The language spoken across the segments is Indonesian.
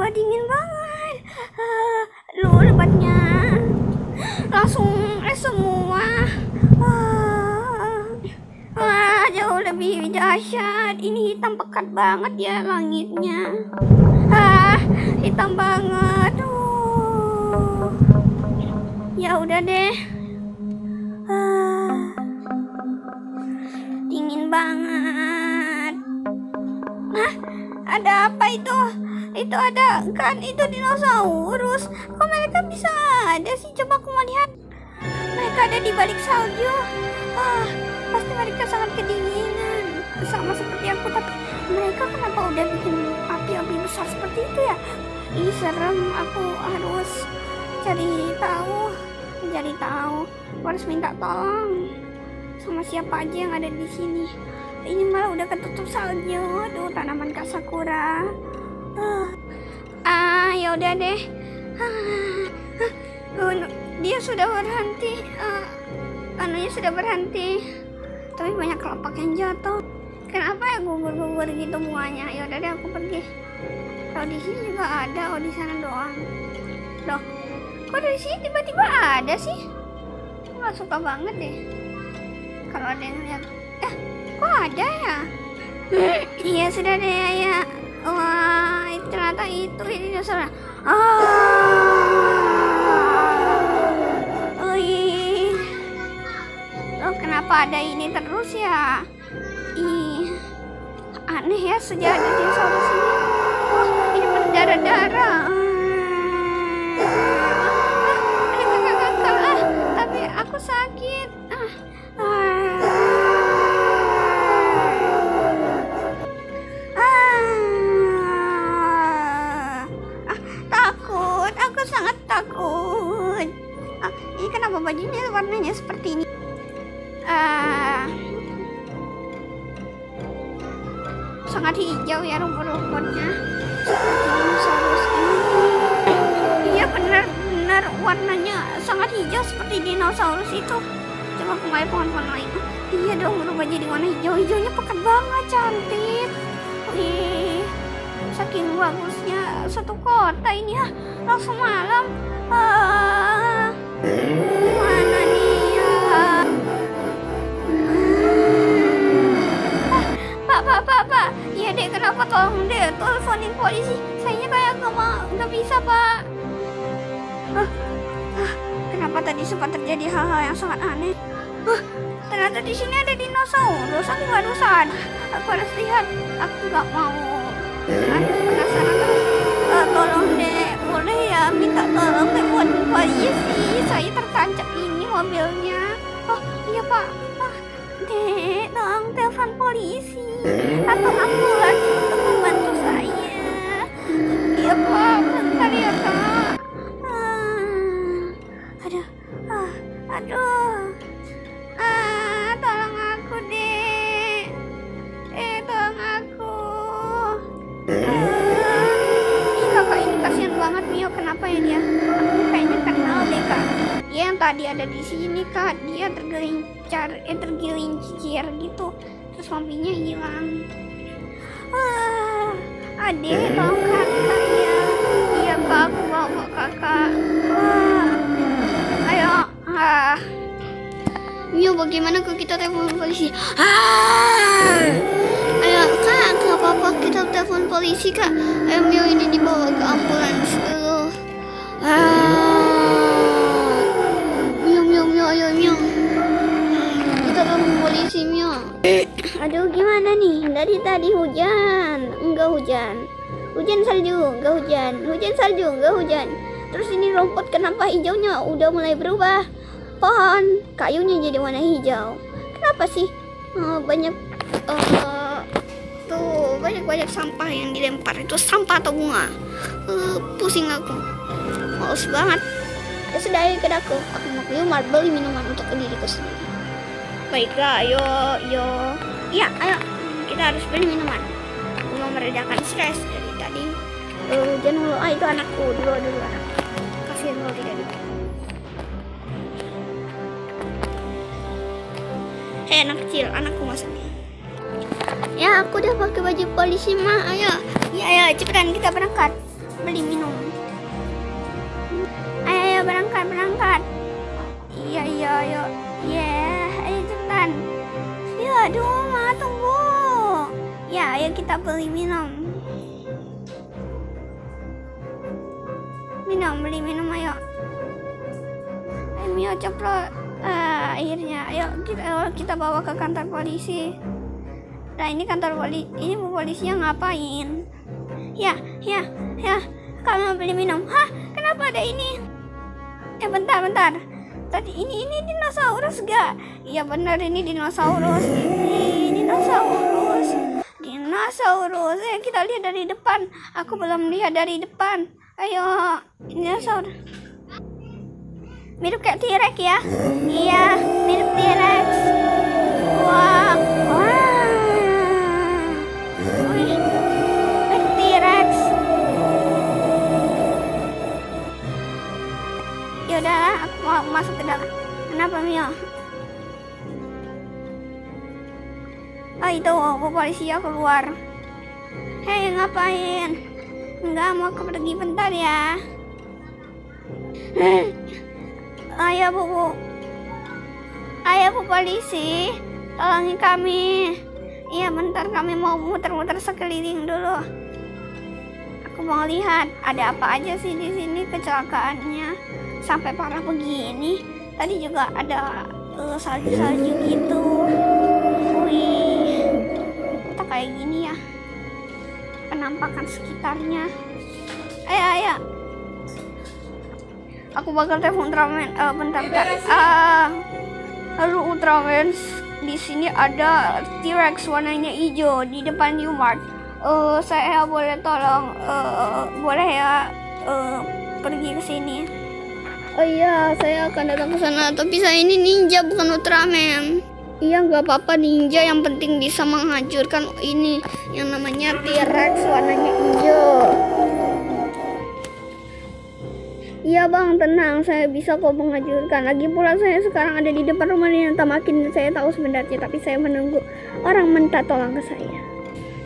Keluar dingin banget. Uh, lu lebatnya langsung es semua. Ah, Wah, jauh lebih dahsyat. Ini hitam pekat banget ya langitnya. Ah, hitam banget. Uh. Ya udah deh. Ah, dingin banget. Hah? Ada apa itu? Itu ada kan itu dinosaurus. Kok mereka bisa ada sih? Coba aku mau lihat. Mereka ada di balik salju. Ah, pasti mereka sangat kedinginan. Sama seperti aku, tapi mereka kenapa udah bikin api-api besar seperti itu ya? Ih, serem. Aku harus cari tahu. Cari tahu. Aku harus minta tolong sama siapa aja yang ada di sini. Ini malah udah ketutup salju. Aduh, tanaman kasakura. Ah, ah ya udah deh. Ah, ah, no. dia sudah berhenti. Anunya sudah berhenti. Tapi banyak kelopak yang jatuh. Kenapa ya gugur-gugur gitu bunganya? Ya udah deh aku pergi. Kalau di sini juga ada, oh di sana doang. Loh, kok dari sini tiba-tiba ada sih? Aku nggak suka banget deh. Kalau ada yang lihat, eh, kok ada ya? Iya sudah deh ya. Wah, ternyata itu ini dinosaurus. Ah. Wih. Loh, kenapa ada ini terus ya? Ih, aneh ya sejak ada dinosaurus ini. Wah, ini berdarah-darah. Ah. Ah, tapi aku sakit. Bajunya warnanya seperti ini? Ah, sangat hijau ya rumput-rumputnya. Dinosaurus ini. Iya benar-benar warnanya sangat hijau seperti dinosaurus itu. Coba nggak pohon-pohon lain. Iya dong berubah jadi warna hijau. Hijaunya pekat banget, cantik. Wih, saking bagusnya satu kota ini ya. Langsung malam. Ah, kenapa tolong dek teleponin polisi. Saya kayak nggak mau, nggak bisa pak. Ah, ah, kenapa tadi sempat terjadi hal-hal yang sangat aneh? Ah, ternyata di sini ada dinosaurus. Aku nggak sadar. Aku harus lihat. Aku nggak mau. Aku penasaran terus. Eh, tolong dek, boleh ya minta tolong telepon polisi. Saya tertancap ini mobilnya. Oh iya pak. Ah, dek, tolong telepon polisi atau ambulans untuk membantu saya. Iya pak, bentar ya kak. Ah, aduh, ah, aduh. Tadi ada di sini, Kak. Dia tergelincar, eh tergelincir gitu. Terus lampinya hilang. Ah, adek, tolong kakak ya. Iya, Kak. Aku bawa kakak. Ah, ayo. Ah. Mio bagaimana kalau kita telepon polisi? Ah! Ayo kak, nggak apa-apa kita telepon polisi kak. Ayo Mio ini dibawa ke ambulans dulu. Ah! Polisi Mio. Aduh gimana nih? Dari tadi hujan, enggak hujan. Hujan salju, enggak hujan. Hujan salju, enggak hujan. Terus ini rumput kenapa hijaunya udah mulai berubah? pohon kayunya jadi warna hijau. Kenapa sih Eh, banyak eh, tuh banyak banyak sampah yang dilempar itu sampah atau bunga? Eh, pusing aku, males banget. Ya sudah ayo aku, aku mau keluar beli minuman untuk diriku sendiri. Baiklah, ayo, ayo. Iya, ayo kita harus beli minuman. Mau meredakan stres dari tadi. Eh, jangan dulu, ah itu anakku dulu dulu anak. Kasihan kalau tidak dulu. Eh, anak kecil, anakku maksudnya. Ya, aku udah pakai baju polisi mah. Ayo, ya, ayo, cepetan kita berangkat. Beli minum. Ayo, ayo berangkat, berangkat. Iya, iya, ayo. Yeah. Ya, aduh, ma, tunggu. Ya, ayo kita beli minum. Minum, beli minum, ayo. Ayo, Mio, ceplok. Ah, akhirnya, ayo kita, ayo bawa ke kantor polisi. Nah, ini kantor polisi. Ini bu polisinya ngapain? Ya, ya, ya. Kamu beli minum. Hah? Kenapa ada ini? Eh, bentar, bentar. Tadi ini ini dinosaurus gak? Iya benar ini dinosaurus. Ini dinosaurus. Dinosaurus. Eh, kita lihat dari depan. Aku belum lihat dari depan. Ayo, dinosaurus. Mirip kayak T-Rex ya? Iya, mirip T-Rex. Masuk ke dalam. Kenapa Mio? Oh itu, bu polisi ya keluar. Hei, ngapain? Enggak, mau aku pergi bentar ya. Ayo bu, bu. Ayo bu polisi, tolongin kami. Iya bentar kami mau muter-muter sekeliling dulu. Aku mau lihat ada apa aja sih di sini kecelakaannya sampai parah begini. Tadi juga ada uh, salju-salju gitu. Wih, kita kayak gini ya. Penampakan sekitarnya. Ayo, ayo. Aku bakal telepon Ultraman. Uh, bentar, bentar. Ah, halo Ultraman. Di sini ada T-Rex warnanya hijau di depan Umart. Uh, saya boleh tolong, uh, boleh ya uh, pergi ke sini. Oh iya, saya akan datang ke sana. Tapi saya ini ninja bukan Ultraman. Iya, nggak apa-apa ninja. Yang penting bisa menghancurkan ini yang namanya T-Rex warnanya hijau. Iya bang, tenang. Saya bisa kok menghancurkan. Lagi pula saya sekarang ada di depan rumah yang makin saya tahu sebenarnya. Tapi saya menunggu orang minta tolong ke saya.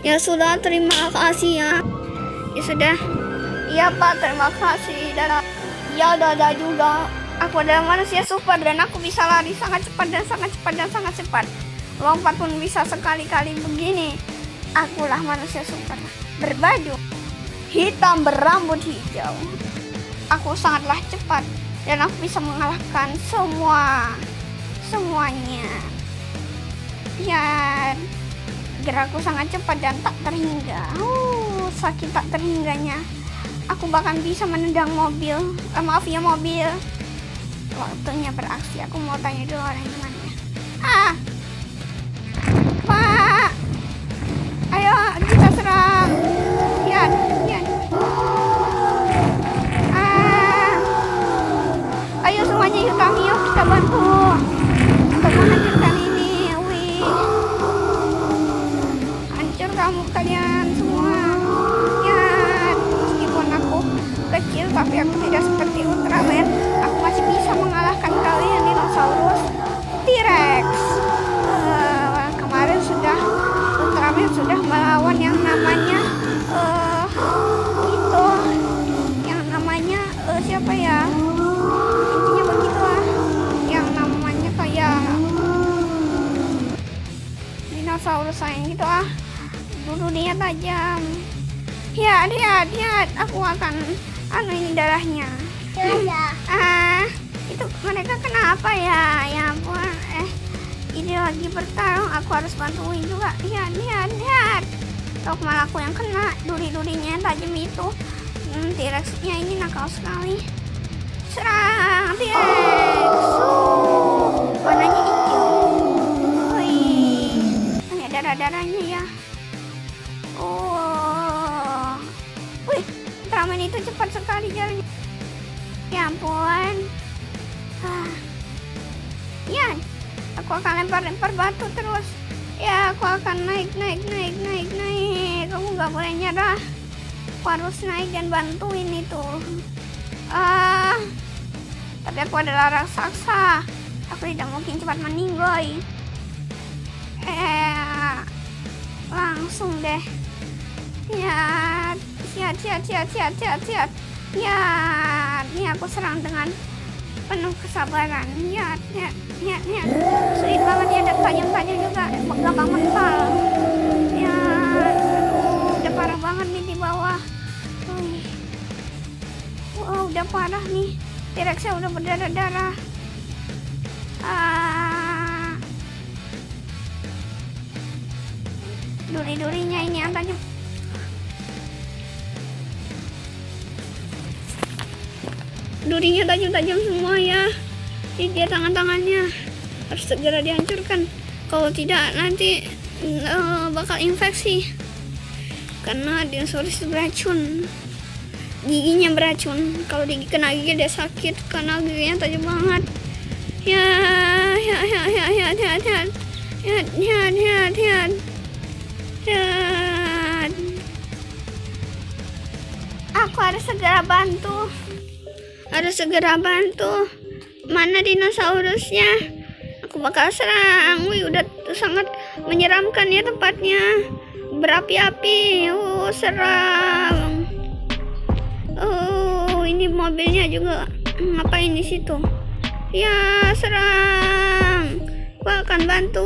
Ya sudah, terima kasih ya. Ya sudah. Iya pak, terima kasih. Dan ya udah ada juga. Aku adalah manusia super dan aku bisa lari sangat cepat dan sangat cepat dan sangat cepat. Lompat pun bisa sekali-kali begini. Akulah manusia super. Berbaju hitam berambut hijau. Aku sangatlah cepat dan aku bisa mengalahkan semua semuanya. Ya, gerakku sangat cepat dan tak terhingga. Uh, sakit tak terhingganya. Aku bahkan bisa menendang mobil. Eh, maaf ya mobil. Waktunya beraksi. Aku mau tanya dulu orang yang mana. Ah, Pak. Ayo kita serang. Sudah melawan yang namanya eh itu yang namanya eh, siapa ya? Intinya begitulah. Yang namanya kayak dinosaurus sayang gitu ah dulu dia tajam. Ya lihat lihat aku akan anu ini darahnya. Ah itu mereka kenapa ya? Ya ampun ini lagi bertarung aku harus bantuin juga. Lihat lihat lihat Tok malah aku yang kena duri-durinya tajam itu. Hmm, T-Rex-nya ini nakal sekali. Serang T-Rex. Warnanya hijau. Wih, ada darah-darahnya ya. Oh, wih, Ultraman itu cepat sekali jalannya. Ya ampun. Ah. Ya, aku akan lempar-lempar batu terus. Ya, aku akan naik, naik, naik, naik, naik. Kamu nggak boleh nyerah. Aku harus naik dan bantuin itu. Ah, tapi aku adalah raksasa. Aku tidak mungkin cepat meninggoy. eh langsung deh ya siap siap siap siap siap siap ya ini aku serang dengan penuh kesabaran. Ya ya ya ya sulit banget ya dan tajam-tajam juga gampang mental. Ya aduh udah parah banget nih di bawah. Wih. wow udah parah nih. T-Rexnya udah berdarah-darah. Ah. Duri-durinya ini yang durinya tajam-tajam semua ya di dia tangan-tangannya harus segera dihancurkan kalau tidak nanti uh, bakal infeksi karena dinosaurus beracun giginya beracun kalau digigit kena gigi dia sakit karena giginya tajam banget ya ya ya ya ya ya ya ya ya ya ya ya aku harus segera bantu harus segera bantu. Mana dinosaurusnya? Aku bakal serang. Wih udah sangat menyeramkan ya tempatnya. Berapi-api. Oh serang. Oh ini mobilnya juga. Ngapain di situ? Ya serang. Gua akan bantu.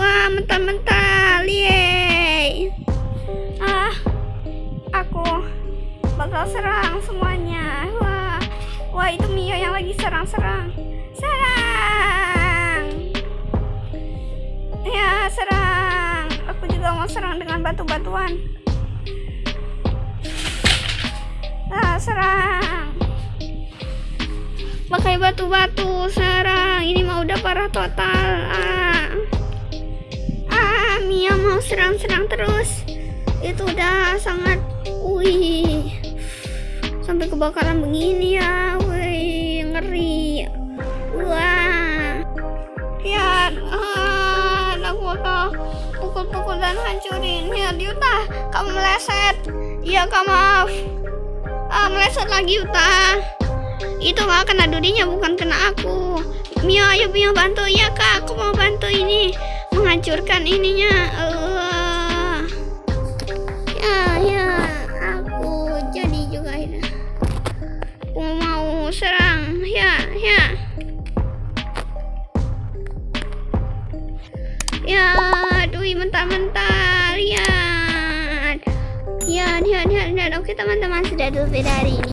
Wah mental-mental yeay. Ah aku bakal serang semuanya. Wah yang lagi serang-serang. Serang! Ya serang. Aku juga mau serang dengan batu-batuan. Ah serang. Pakai batu-batu serang. Ini mau udah parah total. Ah. Ah Mia mau serang-serang terus. Itu udah sangat wih sampai kebakaran begini ya pukul-pukul dan hancurin ya Yuta kamu meleset. Iya kak maaf. Ah, meleset lagi Yuta. Itu nggak kena durinya bukan kena aku. Mio ayo Mio bantu. Ya kak aku mau bantu ini. Menghancurkan ininya. Uh, Teman-teman lihat, ya. ya, lihat, lihat, lihat. Oke, teman-teman sudah dulu dari ini.